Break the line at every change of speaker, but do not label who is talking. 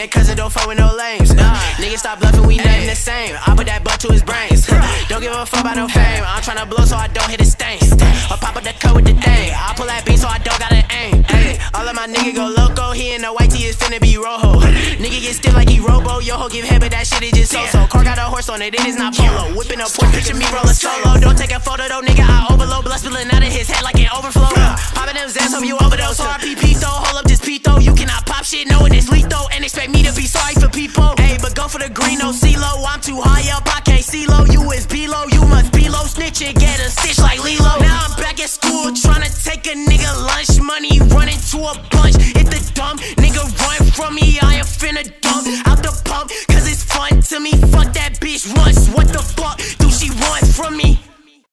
that cousin don't fuck with no lames. Nah, nigga stop bluffing, we nothing the same. I put that butt to his brains. don't give a fuck about no fame. I'm tryna blow so I don't hit a stain. Or pop up the cut with the thing. I pull that beat so I don't gotta aim. Ay, all of my nigga go loco. He in the white tee is finna be rojo. Nigga get stiff like he robo. Yo ho give head, but that shit is just so so. Car got a horse on it, it is not polo. Whipping a point, picture me rollin' solo. Don't take a photo though, nigga. I overload, blood spilling out of his head like it overflow. Popping them Xans, hope you overdose. RPP though, for the green, no CeeLo. I'm too high up, I can't see low. You is below, you must be low. Snitch and get a stitch like Lilo. Now I'm back at school, tryna take a nigga lunch money, running to a bunch. If the dumb nigga run from me, I am finna dump out the.